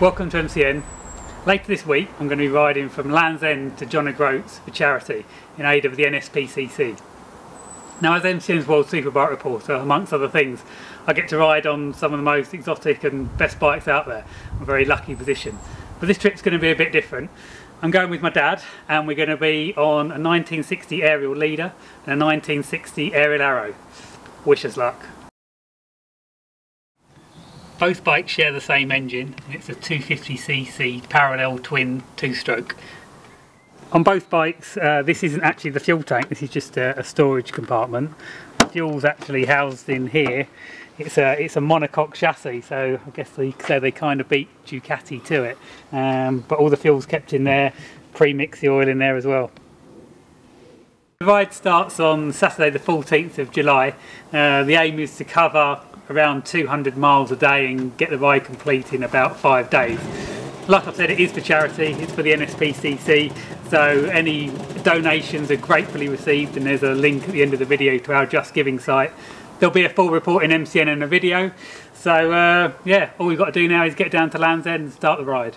Welcome to MCN. Later this week I'm going to be riding from Land's End to John O'Groats for charity in aid of the NSPCC. Now as MCN's World Superbike reporter, amongst other things, I get to ride on some of the most exotic and best bikes out there. I'm a very lucky position. But this trip's going to be a bit different. I'm going with my dad and we're going to be on a 1960 Ariel Leader and a 1960 Ariel Arrow. Wish us luck. Both bikes share the same engine and it's a 250cc parallel twin two-stroke. On both bikes uh, this isn't actually the fuel tank, this is just a, a storage compartment. The fuel's actually housed in here. It's a, it's a monocoque chassis so I guess they say they kind of beat Ducati to it. Um, but all the fuel's kept in there, pre-mix the oil in there as well. The ride starts on Saturday the 14th of July. Uh, the aim is to cover around 200 miles a day and get the ride complete in about five days. Like I said, it is for charity, it's for the NSPCC, so any donations are gratefully received and there's a link at the end of the video to our Just Giving site. There'll be a full report in MCN and a video, so uh, yeah, all we've got to do now is get down to Land's End and start the ride.